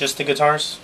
Just the guitars?